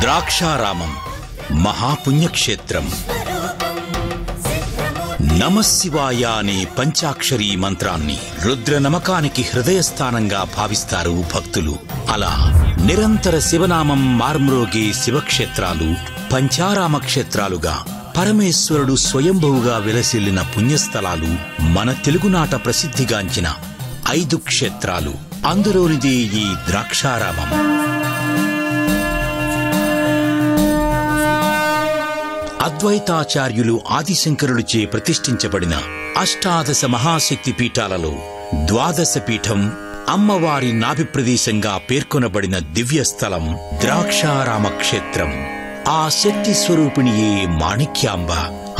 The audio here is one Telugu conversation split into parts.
ద్రాక్షారామం మహాపుణ్యక్షేత్రం. నమశివాయ అనే పంచాక్షరీ మంత్రాన్ని రుద్ర నమకానికి హృదయస్థానంగా భావిస్తారు భక్తులు. అలా నిరంతర శివనామం మార్మ్రోగే శివక్షేత్రాలు పంచారామ క్షేత్రాలుగా పరమేశ్వరుడు స్వయంభువుగా విలసిల్లిన పుణ్యస్థలాలు మన తెలుగునాట ప్రసిద్ధిగాంచిన ఐదు క్షేత్రాలు. అందులోనిది ఈ ద్రాక్షారామం. అద్వైతాచార్యులు ఆదిశంకరుడిచే ప్రతిష్ఠించబడిన అష్టాదశ మహాశక్తి పీఠాలలో ద్వాదశ పీఠం అమ్మవారి నాభి ప్రదేశంగా పేర్కొనబడిన దివ్యస్థలం ద్రాక్షారామ క్షేత్రం. ఆ శక్తి స్వరూపిణియే మాణిక్యాంబ.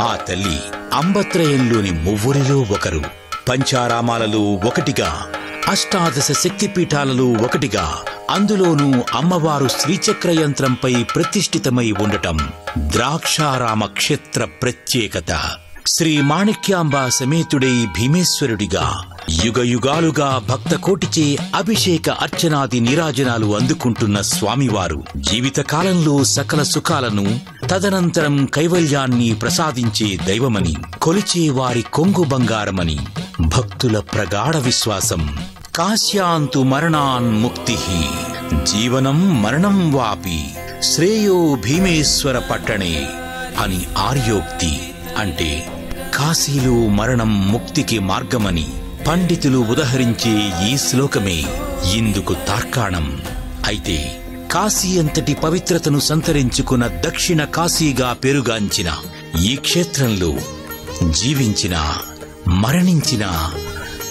ఆ తల్లి అంబత్రయంలోని మువ్వురిలో ఒకరు. పంచారామాలలో ఒకటిగా అష్టాదశ శక్తిపీఠాలలో ఒకటిగా అందులోనూ అమ్మవారు శ్రీచక్ర యంత్రంపై ప్రతిష్ఠితమై ఉండటం ద్రాక్షారామ క్షేత్ర ప్రత్యేకత. శ్రీ మాణిక్యాంబ సమేతుడై భీమేశ్వరుడిగా యుగ యుగాలుగా భక్త కోటిచే అభిషేక అర్చనాది నీరాజనాలు అందుకుంటున్న స్వామివారు జీవితకాలంలో సకల సుఖాలను తదనంతరం కైవల్యాన్ని ప్రసాదించే దైవమని కొలిచే వారి కొంగు బంగారమని భక్తుల ప్రగాఢ విశ్వాసం. కాశ్యాంతు మరణాన్ ముక్తి జీవనం మరణం వాపి. శ్రేయో భీమేశ్వర పట్టణే అని ఆర్యోక్తి అంటే కాశీలో మరణం ముక్తికి మార్గమని పండితులు ఉదహరించే ఈ శ్లోకమే ఇందుకు తార్కాణం. అయితే కాశీ అంతటి పవిత్రతను సంతరించుకున్న దక్షిణ కాశీగా పేరుగాంచిన ఈ క్షేత్రంలో జీవించిన మరణించిన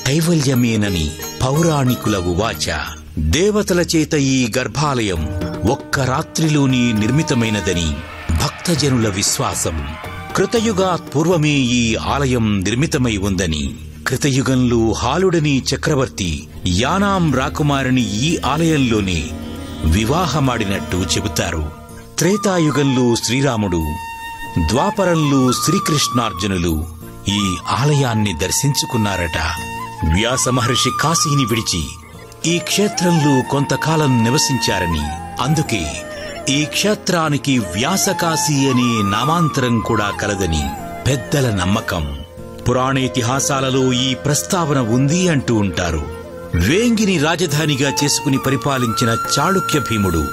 కైవల్యమేనని పౌరాణికుల ఉవాచ దేవతల చేత ఈ గర్భాలయం ఒక్క రాత్రిలోని నిర్మితమైనదని భక్తజనుల విశ్వాసం. కృతయుగాత్ పూర్వమే ఈ ఆలయం నిర్మితమై ఉందని కృతయుగంలో హాలుడని చక్రవర్తి యానాం రాకుమారిని ఈ ఆలయంలోనే వివాహమాడినట్టు చెబుతారు. త్రేతాయుగంలో శ్రీరాముడు ద్వాపరంలో శ్రీకృష్ణార్జునులు ఈ ఆలయాన్ని దర్శించుకున్నారట. వ్యాసమహర్షి కాశీని విడిచి ఈ క్షేత్రంలో కొంతకాలం నివసించారని అందుకే ఈ క్షేత్రానికి వ్యాసకాశీ అనే నామాంతరం కూడా కలదని పెద్దల నమ్మకం. పురాణేతిహాసాలలో ఈ ప్రస్తావన ఉంది అంటూ ఉంటారు. వేంగిని రాజధానిగా చేసుకుని పరిపాలించిన చాళుక్య భీముడు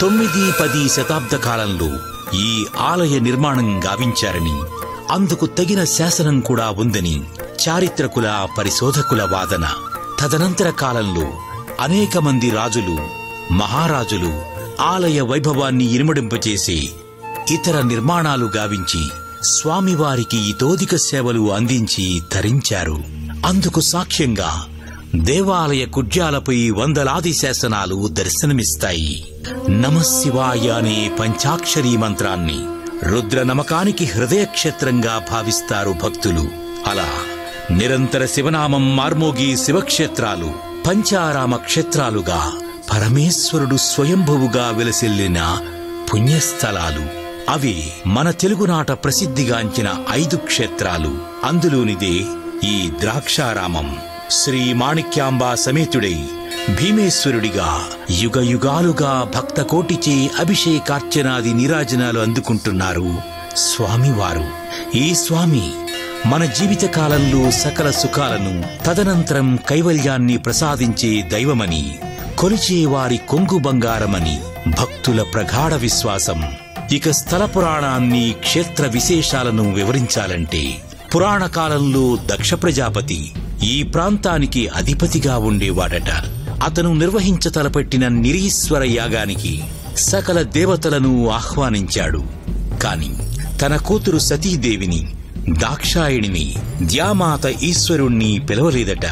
తొమ్మిది పది శతాబ్ద కాలంలో ఈ ఆలయ నిర్మాణం గావించారని అందుకు తగిన శాసనం కూడా ఉందని చారిత్రకుల పరిశోధకుల వాదన. తదనంతర కాలంలో అనేక మంది రాజులు మహారాజులు ఆలయ వైభవాన్ని ఇనుమడింపచేసి ఇతర నిర్మాణాలు గావించి స్వామివారికి ఇతోధిక సేవలు అందించి ధరించారు అందుకు సాక్ష్యంగా దేవాలయ కుడ్యాలపై వందలాది శాసనాలు దర్శనమిస్తాయి. నమశివాయ అనే పంచాక్షరీ మంత్రాన్ని రుద్ర నమకానికి హృదయక్షేత్రంగా భావిస్తారు భక్తులు. అలా నిరంతర శివనామం మార్మోగి శివక్షేత్రాలు పంచారామ క్షేత్రాలుగా పరమేశ్వరుడు స్వయంభువుగా వెలసిల్లిన పుణ్యస్థలాలు. అవి మన తెలుగునాట ప్రసిద్ధిగాంచిన ఐదు క్షేత్రాలు. అందులోనిదే ఈ ద్రాక్షారామం. శ్రీ మాణిక్యాంబా సమేతుడై భీమేశ్వరుడిగా యుగ యుగాలుగా భక్త కోటిచే అభిషేకార్చనాది నీరాజనాలు అందుకుంటున్నారు స్వామివారు. ఈ స్వామి మన జీవిత కాలంలో సకల సుఖాలను తదనంతరం కైవల్యాన్ని ప్రసాదించే దైవమని కొలిచే వారి కొంగు బంగారమని భక్తుల ప్రగాఢ విశ్వాసం. ఇక స్థల పురాణాన్ని క్షేత్ర విశేషాలను వివరించాలంటే పురాణ కాలంలో దక్ష ప్రజాపతి ఈ ప్రాంతానికి అధిపతిగా ఉండేవాడట. అతను నిర్వహించ తలపెట్టిన నిరీశ్వర యాగానికి సకల దేవతలను ఆహ్వానించాడు. కాని తన కూతురు సతీదేవిని దాక్షాయిణిని ద్యామాత ఈశ్వరుణ్ణి పిలవలేదట.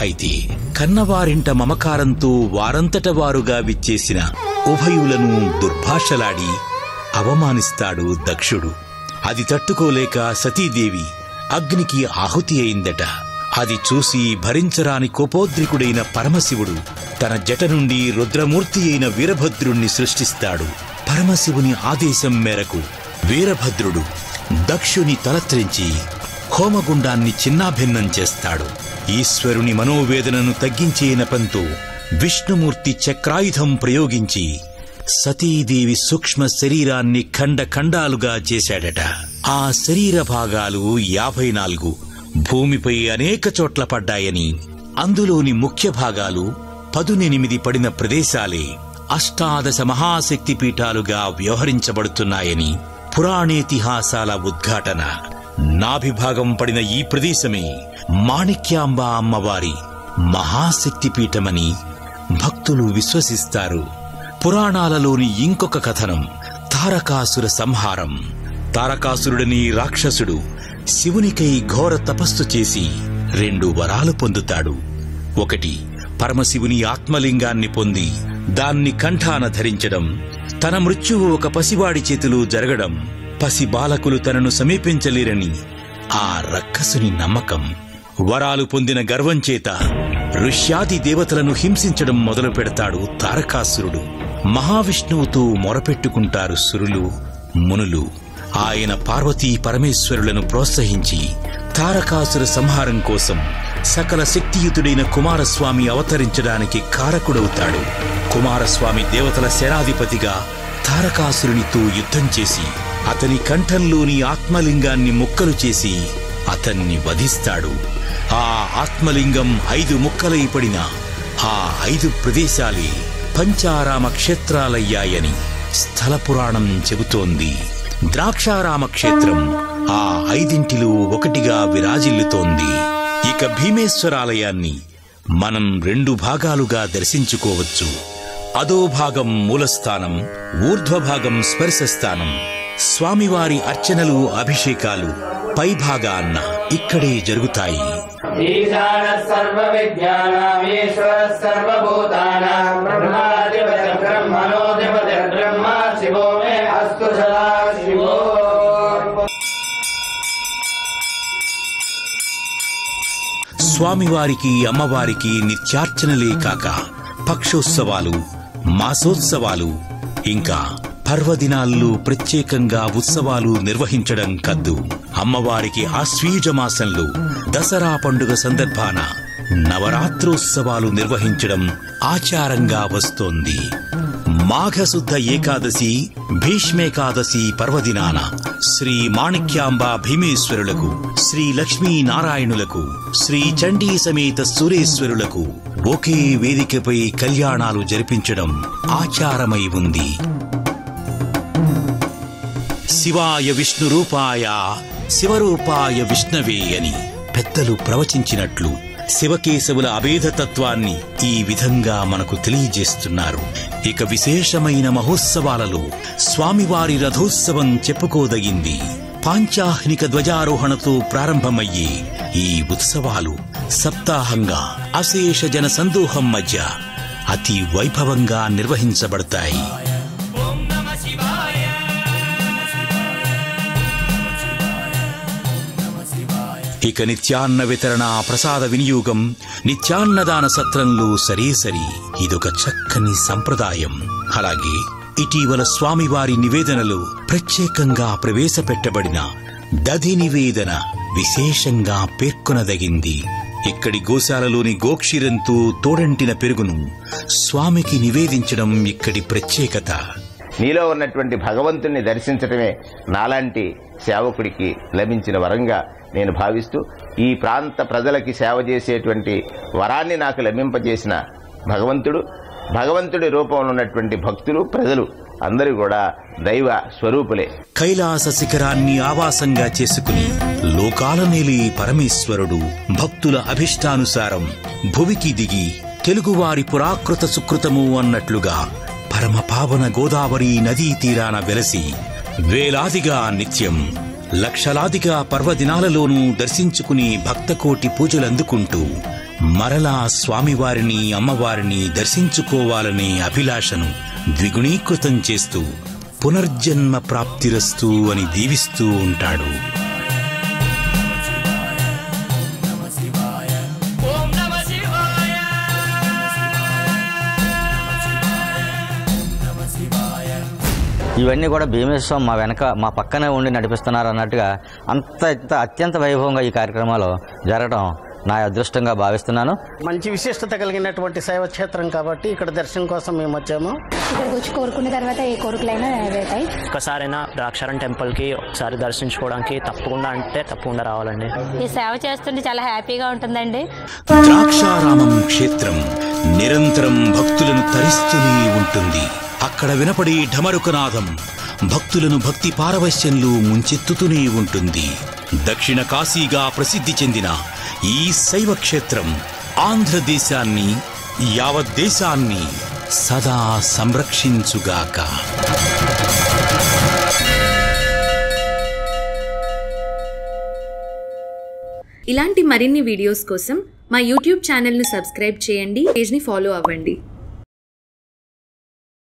అయితే కన్నవారింట మమకారంతో వారంతట వారుగా విచ్చేసిన ఉభయులను దుర్భాషలాడి అవమానిస్తాడు దక్షుడు. అది తట్టుకోలేక సతీదేవి అగ్నికి ఆహుతి అయిందట. అది చూసి భరించరాని కోపోద్రికుడైన పరమశివుడు తన జట నుండి రుద్రమూర్తి అయిన వీరభద్రుణ్ణి సృష్టిస్తాడు. పరమశివుని ఆదేశం మేరకు వీరభద్రుడు దక్షుని తలత్రించి హోమగుండాన్ని చిన్నాభిన్నం చేస్తాడు. ఈశ్వరుని మనోవేదనను తగ్గించే నపంతో విష్ణుమూర్తి చక్రాయుధం ప్రయోగించి సతీదేవి సూక్ష్మ శరీరాన్ని ఖండ ఖండాలుగా చేశాడట. ఆ శరీర భాగాలు యాభై నాలుగు భూమిపై అనేక చోట్ల పడ్డాయని అందులోని ముఖ్య భాగాలు పదునెనిమిది పడిన ప్రదేశాలే అష్టాదశ మహాశక్తి పీఠాలుగా వ్యవహరించబడుతున్నాయని పురాణేతిహాసాల ఉద్ఘాటన. నాభిభాగం పడిన ఈ ప్రదేశమే మాణిక్యాంబ అమ్మవారి మహాశక్తిపీఠమని భక్తులు విశ్వసిస్తారు. పురాణాలలోని ఇంకొక కథనం తారకాసుర సంహారం. తారకాసురుడని రాక్షసుడు శివునికై ఘోర తపస్సు చేసి రెండు వరాలు పొందుతాడు. ఒకటి పరమశివుని ఆత్మలింగాన్ని పొంది దాన్ని కంఠాన ధరించడం. తన మృత్యువు ఒక పసివాడి చేతిలో జరగడం పసి బాలకులు తనను సమీపించలేరని ఆ రక్కసుని నమ్మకం. వరాలు పొందిన గర్వం చేత ఋష్యాది దేవతలను హింసించడం మొదలు పెడతాడు తారకాసురుడు. మహావిష్ణువుతో మొరపెట్టుకుంటారు సురులు మునులు. ఆయన పార్వతీ పరమేశ్వరులను ప్రోత్సహించి తారకాసుర సంహారం కోసం సకల శక్తియుతుడైన కుమారస్వామి అవతరించడానికి కారకుడవుతాడు. కుమారస్వామి దేవతల సేనాధిపతిగా తారకాసురునితో యుద్ధం చేసి అతని కంఠంలోని ఆత్మలింగాన్ని ముక్కలు చేసి అతన్ని వధిస్తాడు. ఆ ఆత్మలింగం ఐదు ముక్కలై పడిన ఆ ఐదు ప్రదేశాలే పంచారామ క్షేత్రాలయ్యాయని స్థల పురాణం చెబుతోంది. ద్రాక్షారామ క్షేత్రం ఆ ఐదింటిలో ఒకటిగా విరాజిల్లుతోంది. ఇక భీమేశ్వరాలయాన్ని మనం రెండు భాగాలుగా దర్శించుకోవచ్చు. అదో భాగం మూలస్థానం ఊర్ధ్వభాగం స్పర్శస్థానం. స్వామివారి అర్చనలు అభిషేకాలు పైభాగాన్న ఇక్కడే జరుగుతాయి. ఈశాన సర్వ విద్యానామీశ్వర సర్వభూతానాం బ్రహ్మాధిపతి స్వామివారికి అమ్మవారికి నిత్యార్చనలే కాక పక్షోత్సవాలు మాసోత్సవాలు ఇంకా పర్వదినాల్లో ప్రత్యేకంగా ఉత్సవాలు నిర్వహించడం కద్దు. అమ్మవారికి ఆశ్వీజ మాసంలో దసరా పండుగ సందర్భాన నవరాత్రోత్సవాలు నిర్వహించడం ఆచారంగా వస్తోంది. మాఘశుద్ధ ఏకాదశి భీష్మేకాదశి పర్వదినాన శ్రీ మాణిక్యాంబ భీమేశ్వరులకు శ్రీ లక్ష్మీ నారాయణులకు శ్రీ చండీ సమేత సురేశ్వరులకు ఒకే వేదికపై కళ్యాణాలు జరిపించడం ఆచారమై ఉంది. శివాయ విష్ణు రూపాయ శివరూపాయ విష్ణవే అని పెద్దలు ప్రవచించినట్లు శివకేశవుల అభేదతత్వాన్ని ఈ విధంగా మనకు తెలియజేస్తున్నారు. ఇక విశేషమైన మహోత్సవాలలో స్వామివారి రథోత్సవం చెప్పుకోదగింది. పాంచాహ్నిక ధ్వజారోహణతో ప్రారంభమయ్యే ఈ ఉత్సవాలు సప్తాహంగా అశేష జన సందోహం మధ్య అతి వైభవంగా నిర్వహించబడతాయి. ఇక నిత్యాన్న వితరణ ప్రసాద వినియోగం నిత్యాన్నదాన సత్రంలో సరేసరి ఇదొక చక్కని సంప్రదాయం. అలాగే ఇటీవల స్వామివారి నివేదనలో ప్రత్యేకంగా ప్రవేశపెట్టబడిన దధి నివేదన విశేషంగా పేర్కొనదగింది. ఇక్కడి గోశాలలోని గోక్షీరంతో తోడంటిన పెరుగును స్వామికి నివేదించడం ఇక్కడి ప్రత్యేకత. నీలో ఉన్నటువంటి భగవంతుణ్ణి దర్శించటమే నాలాంటి సేవకుడికి లభించిన వరంగా నేను భావిస్తూ ఈ ప్రాంత ప్రజలకి సేవ చేసేటువంటి వరాన్ని నాకు లభింపజేసిన భగవంతుడు భగవంతుడి రూపంలో ఉన్నటువంటి భక్తులు ప్రజలు అందరూ కూడా దైవ స్వరూపులే. కైలాస శిఖరాన్ని ఆవాసంగా చేసుకుని లోకాలనేలి పరమేశ్వరుడు భక్తుల అభిష్టానుసారం భువికి దిగి తెలుగువారి పురాకృత సుకృతము అన్నట్లుగా పరమ పావన గోదావరి నదీ తీరాన వెలసి వేలాదిగా నిత్యం లక్షలాదిగా పర్వదినాలలోనూ దర్శించుకుని భక్తకోటి పూజలందుకుంటూ మరలా స్వామివారిని అమ్మవారిని దర్శించుకోవాలనే అభిలాషను ద్విగుణీకృతం చేస్తూ పునర్జన్మ ప్రాప్తిరస్తూ అని దీవిస్తూ ఉంటాడు. ఇవన్నీ కూడా భీమేశ్వరం మా వెనక మా పక్కనే ఉండి నడిపిస్తున్నారు అన్నట్టుగా అంత ఇంత అత్యంత వైభవంగా ఈ కార్యక్రమాలు జరగడం నా అదృష్టంగా భావిస్తున్నాను. మంచి విశిష్టత కలిగినటువంటి శైవ క్షేత్రం కాబట్టి ఇక్కడ దర్శనం కోసం మేము వచ్చాము. ఇక్కడికి వచ్చి కోరుకున్న తర్వాత ఏ కోరికలైనా నెరవేరుతాయి. ఒక్కసారైనా ద్రాక్షారం టెంపుల్కి ఒకసారి దర్శించుకోవడానికి తప్పకుండా అంటే తప్పకుండా రావాలండి. ఈ సేవ చేస్తుంటే చాలా హ్యాపీగా ఉంటుందండి. ద్రాక్షారామం క్షేత్రం నిరంతరం భక్తులను తరిస్తూనే ఉంటుంది. అక్కడ వినపడి ఢమరుకనాదం భక్తులను భక్తి పారవశ్యంలో ముంచెత్తుతూనే ఉంటుంది. దక్షిణ కాశీగా ప్రసిద్ధి చెందిన ఈ శైవ క్షేత్రం ఆంధ్రదేశాన్ని యావత్ దేశాన్ని సదా సంరక్షించుగాక. ఇలాంటి మరిన్ని వీడియోస్ కోసం మా యూట్యూబ్ ఛానల్ను సబ్స్క్రైబ్ చేయండి పేజ్ని ఫాలో అవ్వండి.